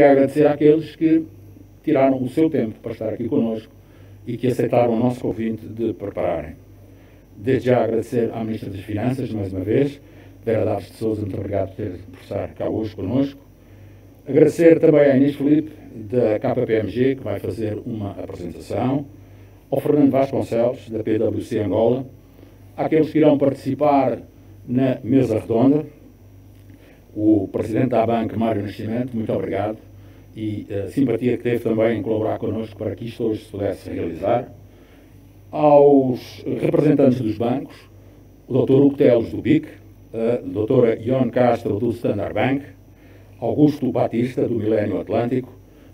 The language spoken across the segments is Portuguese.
Quero agradecer àqueles que tiraram o seu tempo para estar aqui conosco e que aceitaram o nosso convite de prepararem. Desde já agradecer à Ministra das Finanças, mais uma vez, Vera Daves de Souza, muito obrigado por, ter, por estar cá hoje conosco. Agradecer também à Inês Felipe, da KPMG, que vai fazer uma apresentação, ao Fernando Vasconcelos, da PwC Angola, àqueles que irão participar na mesa redonda, o Presidente da Banca, Mário Nascimento, muito obrigado, e a simpatia que teve também em colaborar connosco para que isto hoje se pudesse realizar, aos representantes dos bancos, o Dr. Hugo Teles, do BIC, a doutora Ion Castro, do Standard Bank, Augusto Batista, do Milênio Atlântico,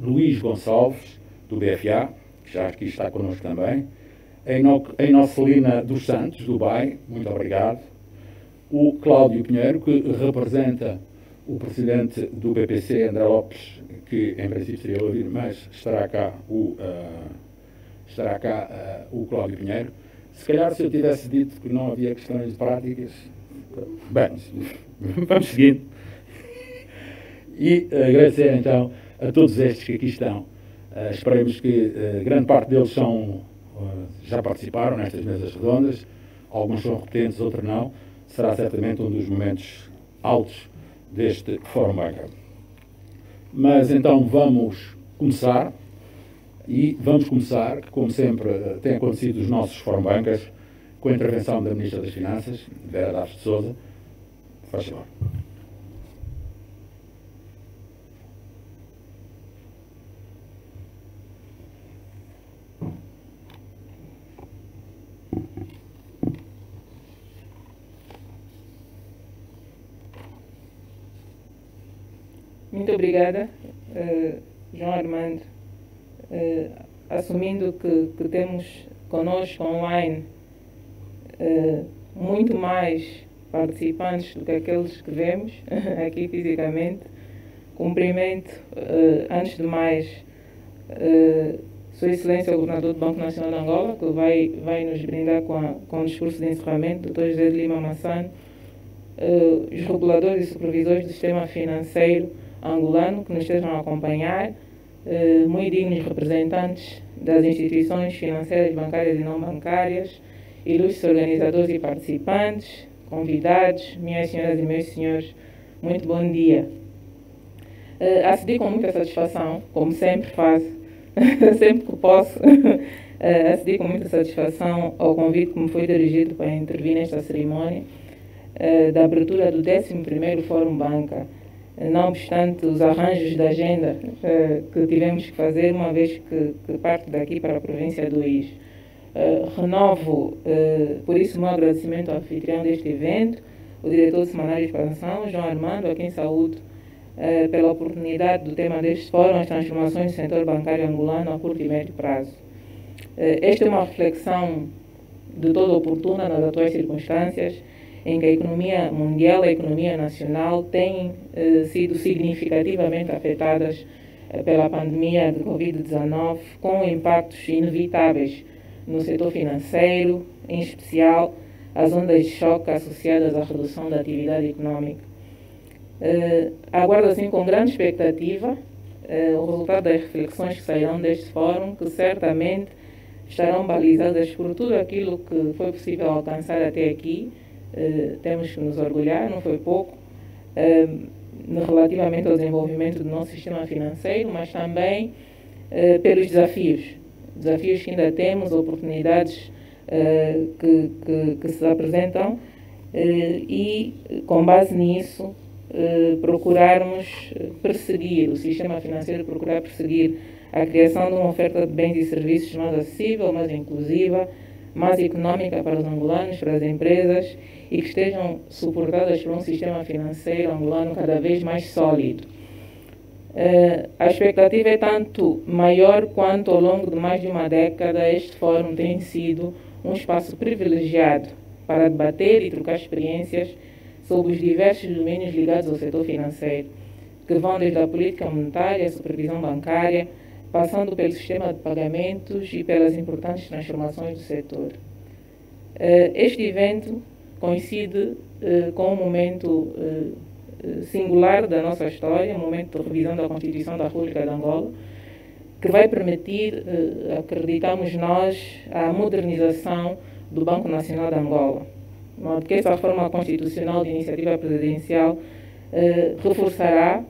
Luís Gonçalves, do BFA, que já aqui está connosco também, Enocelina dos Santos, do BAI, muito obrigado, o Cláudio Pinheiro, que representa o presidente do BPC, André Lopes, que em princípio seria ouvir, mas estará cá o, uh, estará cá, uh, o Cláudio Pinheiro. Se calhar se eu tivesse dito que não havia questões práticas, bem, vamos seguindo. E agradecer então a todos estes que aqui estão. Uh, esperemos que grande parte deles são, já participaram nestas mesas redondas, alguns são repetentes, outros não. Será certamente um dos momentos altos deste Fórum Banca. Mas então vamos começar e vamos começar, como sempre tem acontecido nos nossos Fórum Bancas, com a intervenção da Ministra das Finanças, Vera Daves de Souza. Faz favor. Muito obrigada, uh, João Armando. Uh, assumindo que, que, temos conosco online uh, muito mais participantes do que aqueles que vemos aqui fisicamente, cumprimento, antes de mais, Sua Excelência o Governador do Banco Nacional de Angola, que vai, vai nos brindar com, a, com o discurso de encerramento, Dr. José de Lima Massano, os reguladores e supervisores do sistema financeiro angolano que nos estejam a acompanhar, eh, muito dignos representantes das instituições financeiras, bancárias e não bancárias, ilustres organizadores e participantes, convidados, minhas senhoras e meus senhores, muito bom dia. Uh, acedi com muita satisfação, como sempre faço, sempre que posso, uh, acedi com muita satisfação ao convite que me foi dirigido para intervir nesta cerimônia uh, da abertura do 11º Fórum Banca, não obstante os arranjos da agenda uh, que tivemos que fazer, uma vez que, que parte daqui para a província do IS. Uh, renovo, uh, por isso, meu agradecimento ao anfitrião deste evento, o diretor do Semanário de Expansão, João Armando, a quem saúdo pela oportunidade do tema deste fórum, as transformações do setor bancário angolano a curto e médio prazo. esta é uma reflexão de toda oportuna nas atuais circunstâncias, em que a economia mundial e a economia nacional têm eh, sido significativamente afetadas eh, pela pandemia de Covid-19, com impactos inevitáveis no setor financeiro, em especial as ondas de choque associadas à redução da atividade econômica. Eh, aguardo assim com grande expectativa eh, o resultado das reflexões que sairão deste fórum, que certamente estarão balizadas por tudo aquilo que foi possível alcançar até aqui eh, temos que nos orgulhar, não foi pouco, uh, relativamente ao desenvolvimento do nosso sistema financeiro, mas também uh, pelos desafios. Desafios que ainda temos, oportunidades que, que, que, se apresentam e, com base nisso, procurarmos perseguir, o sistema financeiro procurar perseguir a criação de uma oferta de bens e serviços mais acessível, mais inclusiva, mais econômica para os angolanos, para as empresas e que estejam suportadas por um sistema financeiro angolano cada vez mais sólido. Uh, a expectativa é tanto maior quanto ao longo de mais de uma década este fórum tem sido um espaço privilegiado para debater e trocar experiências sobre os diversos domínios ligados ao setor financeiro, que vão desde a política monetária, a supervisão bancária, passando pelo sistema de pagamentos e pelas importantes transformações do setor. Uh, este evento coincide uh, com um momento uh, singular da nossa história, um momento de revisão da Constituição da República de Angola, que vai permitir, acreditamos nós, a modernização do Banco Nacional de Angola. De modo que essa forma constitucional de iniciativa presidencial reforçará,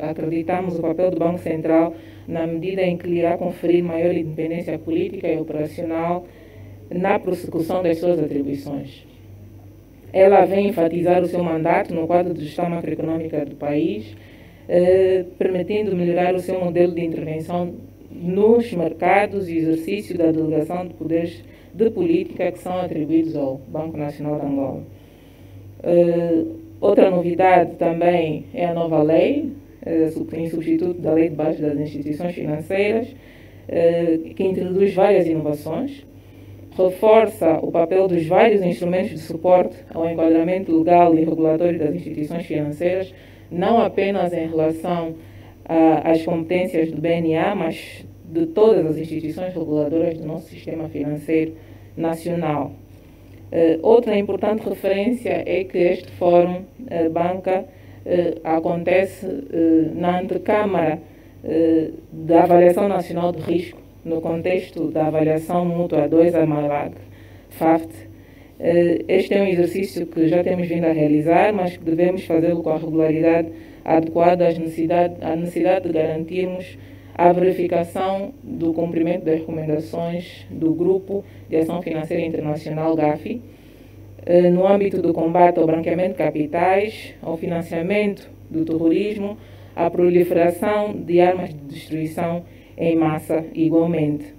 acreditamos, o papel do Banco Central na medida em que lhe irá conferir maior independência política e operacional na prossecução das suas atribuições. Ela vem enfatizar o seu mandato no quadro de gestão macroeconômica do país, eh, permitindo melhorar o seu modelo de intervenção nos mercados e exercício da delegação de poderes de política que são atribuídos ao Banco Nacional de Angola. Eh, outra novidade também é a nova lei, eh, em substituto da Lei de Base das Instituições Financeiras, eh, que introduz várias inovações reforça o papel dos vários instrumentos de suporte ao enquadramento legal e regulatório das instituições financeiras, não apenas em relação às competências do BNA, mas de todas as instituições reguladoras do nosso sistema financeiro nacional. Uh, outra importante referência é que este Fórum uh, Banca uh, acontece na antecâmara da Avaliação Nacional de Risco no contexto da avaliação mútua 2 a MALAG, FAFT, eh, este é um exercício que já temos vindo a realizar, mas que devemos fazê-lo com a regularidade adequada às necessidade, à necessidade de garantirmos a verificação do cumprimento das recomendações do Grupo de Ação Financeira Internacional, GAFI, eh, no âmbito do combate ao branqueamento de capitais, ao financiamento do terrorismo, à proliferação de armas de destruição em massa igualmente.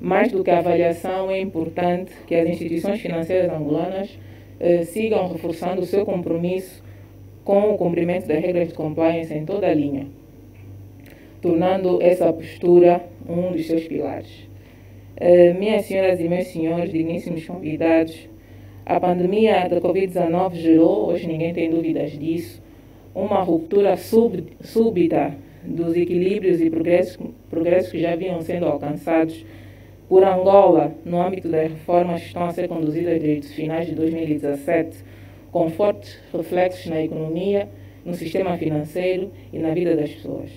Mais do que a avaliação, é importante que as instituições financeiras angolanas eh, sigam reforçando o seu compromisso com o cumprimento das regras de compliance em toda a linha, tornando essa postura um dos seus pilares. Eh, minhas senhoras e meus senhores, digníssimos convidados, a pandemia da Covid-19 gerou, hoje ninguém tem dúvidas disso, uma ruptura súbita dos equilíbrios e progressos, progressos que já vinham sendo alcançados por Angola no âmbito das reformas que estão a ser conduzidas desde os finais de 2017, com fortes reflexos na economia, no sistema financeiro e na vida das pessoas.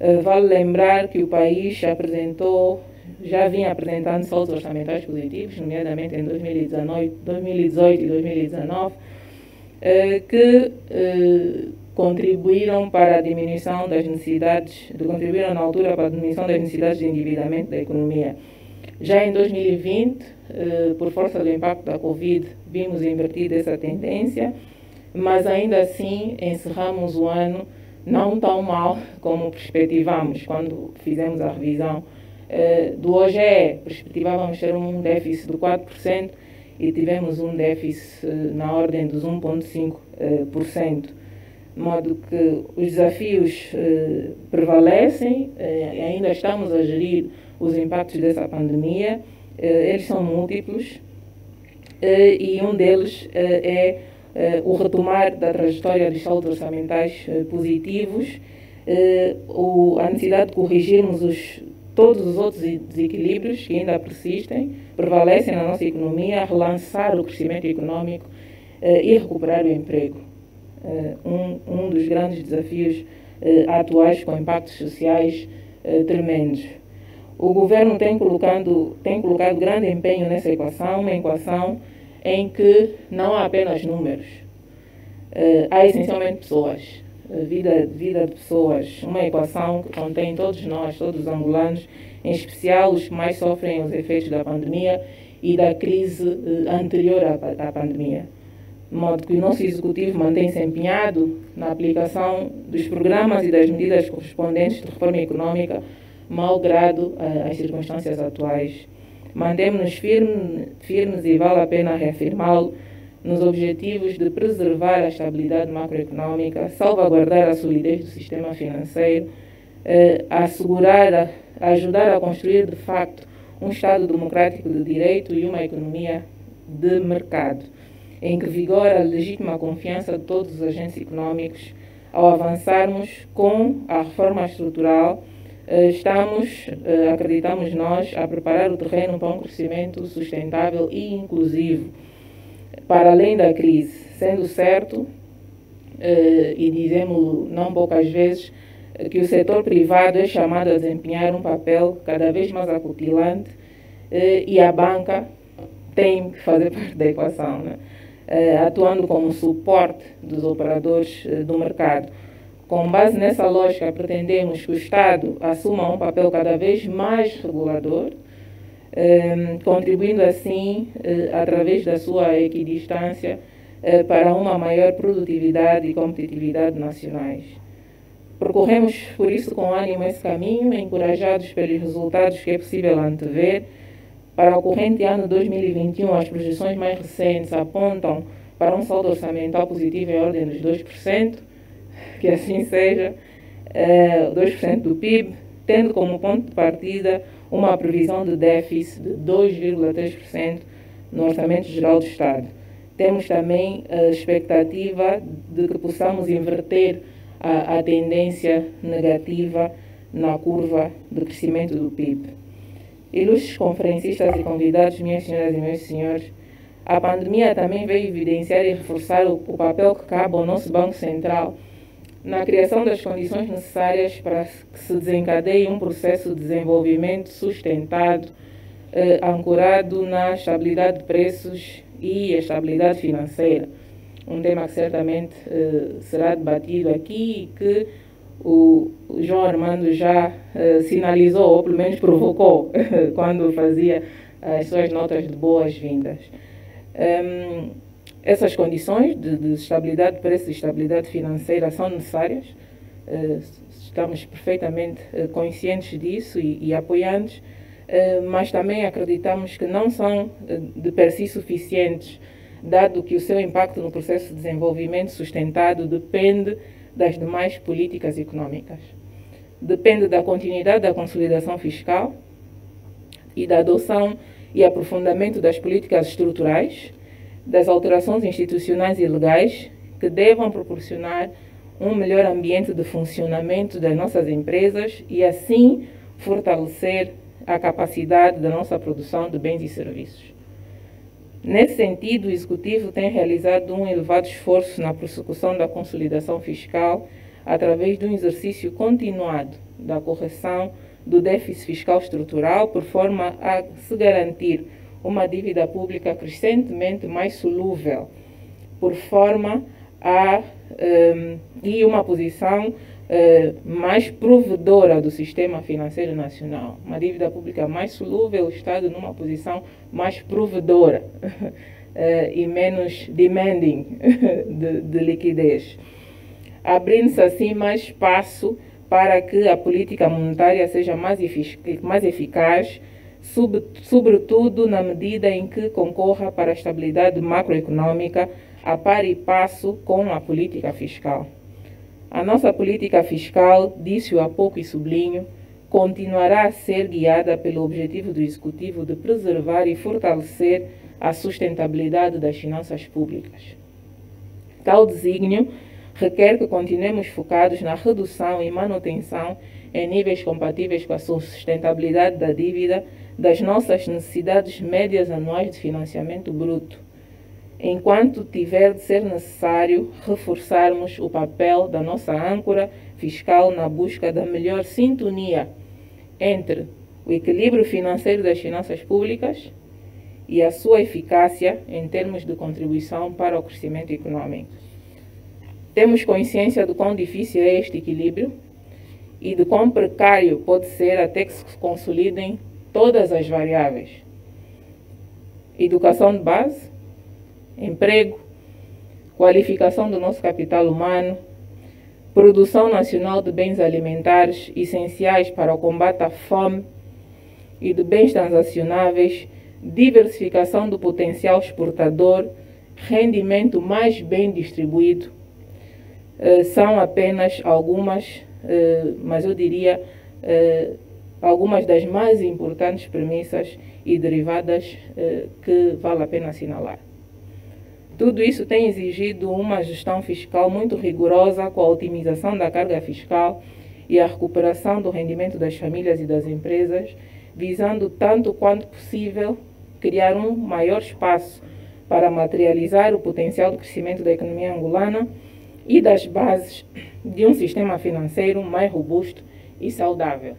Eh, vale lembrar que o país apresentou, já vinha apresentando saldos orçamentais positivos, nomeadamente em 2019, 2018 e 2019, eh, que eh, contribuíram para a diminuição das necessidades, contribuíram na altura para a diminuição das necessidades de endividamento da economia. Já em 2020, eh, por força do impacto da Covid, vimos invertir essa tendência, mas ainda assim encerramos o ano não tão mal como perspectivamos quando fizemos a revisão eh, do OGE. Perspectivávamos ter um déficit de 4% e tivemos um déficit eh, na ordem dos 1,5% de modo que os desafios eh, prevalecem, eh, ainda estamos a gerir os impactos dessa pandemia, eh, eles são múltiplos eh, e um deles eh, é eh, o retomar da trajetória dos saldos orçamentais positivos, o, a necessidade de corrigirmos os, todos os outros desequilíbrios que ainda persistem, prevalecem na nossa economia, relançar o crescimento econômico e recuperar o emprego. Eh, um, um dos grandes desafios eh, atuais com impactos sociais eh, tremendos. O governo tem, colocado tem colocado grande empenho nessa equação, uma equação em que não há apenas números, há essencialmente pessoas, vida, vida de pessoas, uma equação que contém todos nós, todos os angolanos, em especial os que mais sofrem os efeitos da pandemia e da crise anterior à, à pandemia de modo que o nosso Executivo mantém-se empenhado na aplicação dos programas e das medidas correspondentes de reforma econômica, malgrado as circunstâncias atuais. Mantemos-nos firme, firmes e vale a pena reafirmá-lo nos objetivos de preservar a estabilidade macroeconômica, salvaguardar a solidez do sistema financeiro, uh, assegurar, a, ajudar a construir de facto um Estado democrático de direito e uma economia de mercado em que vigora a legítima confiança de todos os agentes econômicos, ao avançarmos com a reforma estrutural, eh, estamos, eh, acreditamos nós, a preparar o terreno para um crescimento sustentável e inclusivo, para além da crise, sendo certo e dizemos não poucas vezes que o setor privado é chamado a desempenhar um papel cada vez mais acutilante e a banca tem que fazer parte da equação, né? Atuando como suporte dos operadores do mercado. Com base nessa lógica, pretendemos que o Estado assuma um papel cada vez mais regulador, eh, contribuindo assim, eh, através da sua equidistância, eh, para uma maior produtividade e competitividade nacionais. Percorremos, por isso, com ânimo esse caminho, encorajados pelos resultados que é possível antever. Para o corrente ano 2021, as projeções mais recentes apontam para um saldo orçamental positivo em ordem dos 2%, que assim seja, é, 2% do PIB, tendo como ponto de partida uma previsão de déficit de 2,3% no Orçamento Geral do Estado. Temos também a expectativa de que possamos inverter a, a tendência negativa na curva de crescimento do PIB. Ilustres conferencistas e convidados, minhas senhoras e meus senhores, a pandemia também veio evidenciar e reforçar o, o papel que cabe ao nosso Banco Central na criação das condições necessárias para que se desencadeie um processo de desenvolvimento sustentado, eh, ancorado na estabilidade de preços e estabilidade financeira. Um tema que certamente eh, será debatido aqui e que o, João Armando já eh, sinalizou, ou pelo menos provocou, quando fazia as suas notas de boas-vindas. Um, essas condições de, de estabilidade de preço e estabilidade financeira são necessárias, uh, estamos perfeitamente uh, conscientes disso e, e apoiantes, uh, mas também acreditamos que não são de per si suficientes, dado que o seu impacto no processo de desenvolvimento sustentado depende das demais políticas econômicas. Depende da continuidade da consolidação fiscal e da adoção e aprofundamento das políticas estruturais das alterações institucionais e legais que devam proporcionar um melhor ambiente de funcionamento das nossas empresas e, assim, fortalecer a capacidade da nossa produção de bens e serviços. Nesse sentido, o Executivo tem realizado um elevado esforço na prossecução da consolidação fiscal através de um exercício continuado da correção do déficit fiscal estrutural, por forma a se garantir uma dívida pública crescentemente mais solúvel, por forma a um, e uma posição uh, mais provedora do sistema financeiro nacional. Uma dívida pública mais solúvel, o Estado numa posição mais provedora uh, e menos demanding de, de liquidez. Abrindo-se assim mais espaço para que a política monetária seja mais, mais eficaz sobretudo na medida em que concorra para a estabilidade macroeconômica a par e passo com a política fiscal. A nossa política fiscal, disse-o há pouco e sublinho, continuará a ser guiada pelo objetivo do Executivo de preservar e fortalecer a sustentabilidade das finanças públicas. Tal desígnio requer que continuemos focados na redução e manutenção em níveis compatíveis com a sustentabilidade da dívida das nossas necessidades médias anuais de financiamento bruto, enquanto tiver de ser necessário reforçarmos o papel da nossa âncora fiscal na busca da melhor sintonia entre o equilíbrio financeiro das finanças públicas e a sua eficácia em termos de contribuição para o crescimento econômico. Temos consciência do quão difícil é este equilíbrio e de quão precário pode ser até que se consolidem todas as variáveis: educação de base, emprego, qualificação do nosso capital humano, produção nacional de bens alimentares essenciais para o combate à fome e de bens transacionáveis, diversificação do potencial exportador, rendimento mais bem distribuído, eh, são apenas algumas, eh, mas eu diria, eh, algumas das mais importantes premissas e derivadas que vale a pena assinalar. Tudo isso tem exigido uma gestão fiscal muito rigorosa com a otimização da carga fiscal e a recuperação do rendimento das famílias e das empresas, visando tanto quanto possível criar um maior espaço para materializar o potencial de crescimento da economia angolana e das bases de um sistema financeiro mais robusto e saudável.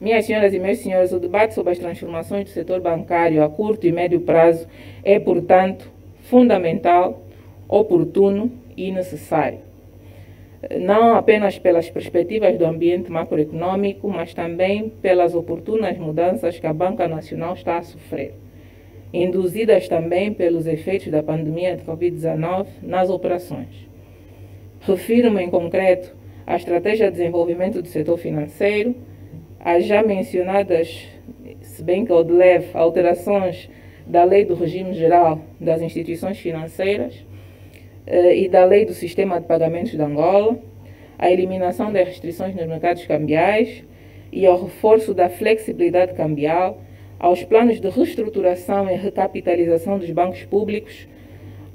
Minhas senhoras e meus senhores, o debate sobre as transformações do setor bancário a curto e médio prazo é, portanto, fundamental, oportuno e necessário. Não apenas pelas perspectivas do ambiente macroeconômico, mas também pelas oportunas mudanças que a Banca Nacional está a sofrer, induzidas também pelos efeitos da pandemia de Covid-19 nas operações. Refiro-me em concreto à estratégia de desenvolvimento do setor financeiro, as já mencionadas, se bem que de leve, alterações da Lei do Regime Geral das Instituições Financeiras eh, e da Lei do Sistema de Pagamentos de Angola, a eliminação das restrições nos mercados cambiais e ao reforço da flexibilidade cambial, aos planos de reestruturação e recapitalização dos bancos públicos,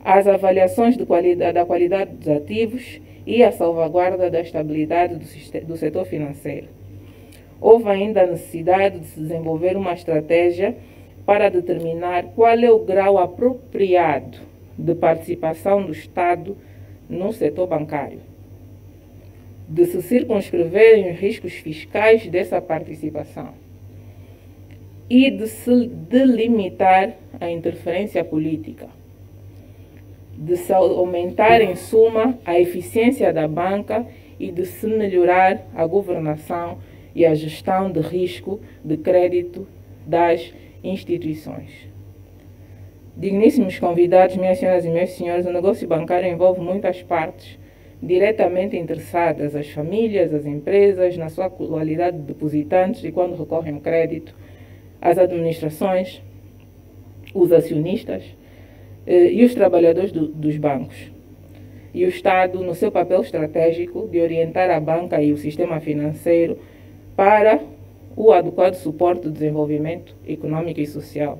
às avaliações de qualidade, da qualidade dos ativos e à salvaguarda da estabilidade do, do setor financeiro. Houve ainda a necessidade de se desenvolver uma estratégia para determinar qual é o grau apropriado de participação do Estado no setor bancário, de se circunscreverem os riscos fiscais dessa participação e de se delimitar a interferência política, de se aumentar, em suma, a eficiência da banca e de se melhorar a governação e a gestão de risco de crédito das instituições. Digníssimos convidados, minhas senhoras e meus senhores, o negócio bancário envolve muitas partes diretamente interessadas, as famílias, as empresas, na sua qualidade de depositantes e quando recorrem ao crédito, as administrações, os acionistas eh, e os trabalhadores do, dos bancos. E o Estado, no seu papel estratégico de orientar a banca e o sistema financeiro para o adequado suporte do desenvolvimento econômico e social.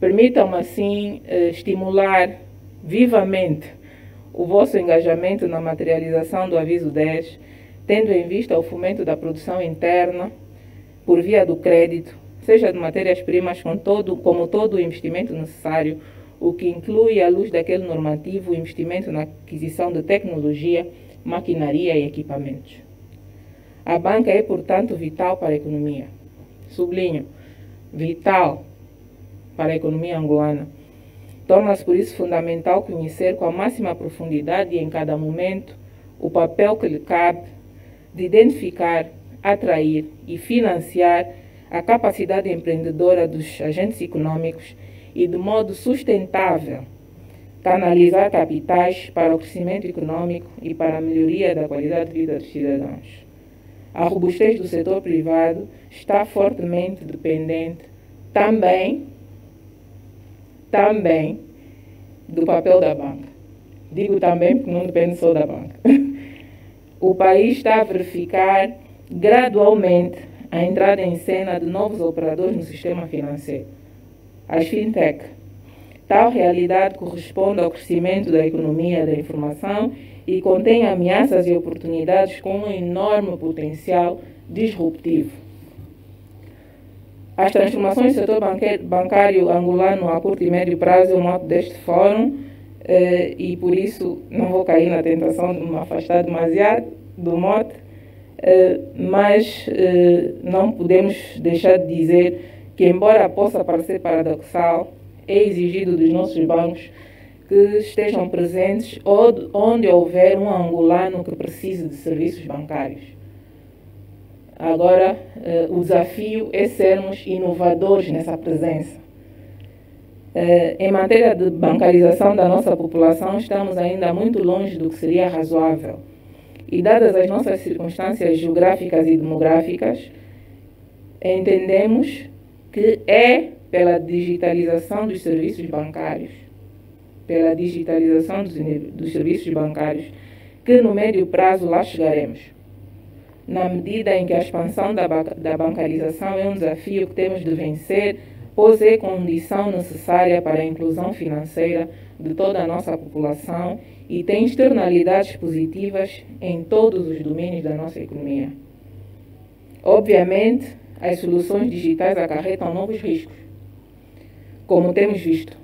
Permitam-me, assim, eh, estimular vivamente o vosso engajamento na materialização do Aviso 10, tendo em vista o fomento da produção interna por via do crédito, seja de matérias-primas com todo, como todo o investimento necessário, o que inclui, à luz daquele normativo, o investimento na aquisição de tecnologia, maquinaria e equipamentos. A banca é, portanto, vital para a economia. Sublinho, vital para a economia angolana. Torna-se, por isso, fundamental conhecer com a máxima profundidade e em cada momento o papel que lhe cabe de identificar, atrair e financiar a capacidade empreendedora dos agentes econômicos e, de modo sustentável, canalizar capitais para o crescimento econômico e para a melhoria da qualidade de vida dos cidadãos a robustez do setor privado está fortemente dependente também, também do papel da banca. Digo também porque não depende só da banca. O país está a verificar gradualmente a entrada em cena de novos operadores no sistema financeiro, as fintech. Tal realidade corresponde ao crescimento da economia da informação e contém ameaças e oportunidades com um enorme potencial disruptivo. As transformações do setor bancário angolano a curto e médio prazo é o mote deste fórum eh, e por isso não vou cair na tentação de me afastar demasiado do mote, eh, mas eh, não podemos deixar de dizer que, embora possa parecer paradoxal, é exigido dos nossos bancos que estejam presentes onde houver um angolano que precise de serviços bancários. Agora, eh, o desafio é sermos inovadores nessa presença. Eh, em matéria de bancarização da nossa população, estamos ainda muito longe do que seria razoável. E, dadas as nossas circunstâncias geográficas e demográficas, entendemos que é pela digitalização dos serviços bancários pela digitalização dos, dos serviços bancários, que no médio prazo lá chegaremos. Na medida em que a expansão da, da bancarização é um desafio que temos de vencer, pois é condição necessária para a inclusão financeira de toda a nossa população e tem externalidades positivas em todos os domínios da nossa economia. Obviamente, as soluções digitais acarretam novos riscos, como temos visto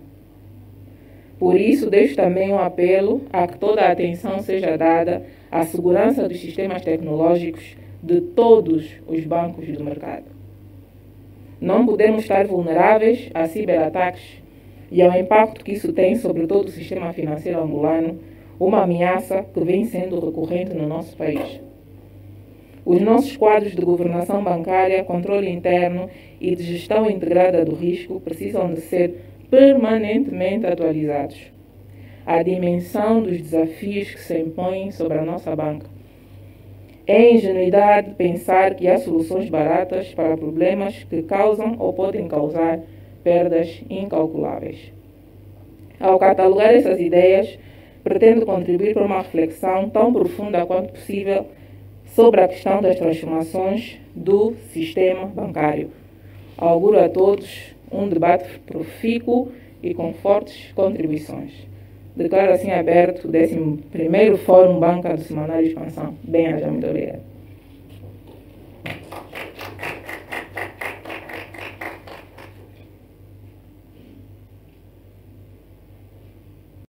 Por isso, deixo também um apelo a que toda a atenção seja dada à segurança dos sistemas tecnológicos de todos os bancos do mercado. Não podemos estar vulneráveis a ciberataques e ao impacto que isso tem sobre todo o sistema financeiro angolano, uma ameaça que vem sendo recorrente no nosso país. Os nossos quadros de governação bancária, controle interno e de gestão integrada do risco precisam de ser permanentemente atualizados. A dimensão dos desafios que se impõem sobre a nossa banca. É ingenuidade pensar que há soluções baratas para problemas que causam ou podem causar perdas incalculáveis. Ao catalogar essas ideias, pretendo contribuir para uma reflexão tão profunda quanto possível sobre a questão das transformações do sistema bancário. Auguro a todos um debate profícuo e com fortes contribuições. Declaro assim aberto o 11 Fórum Banca do Semanário Expansão. Bem, muito obrigado.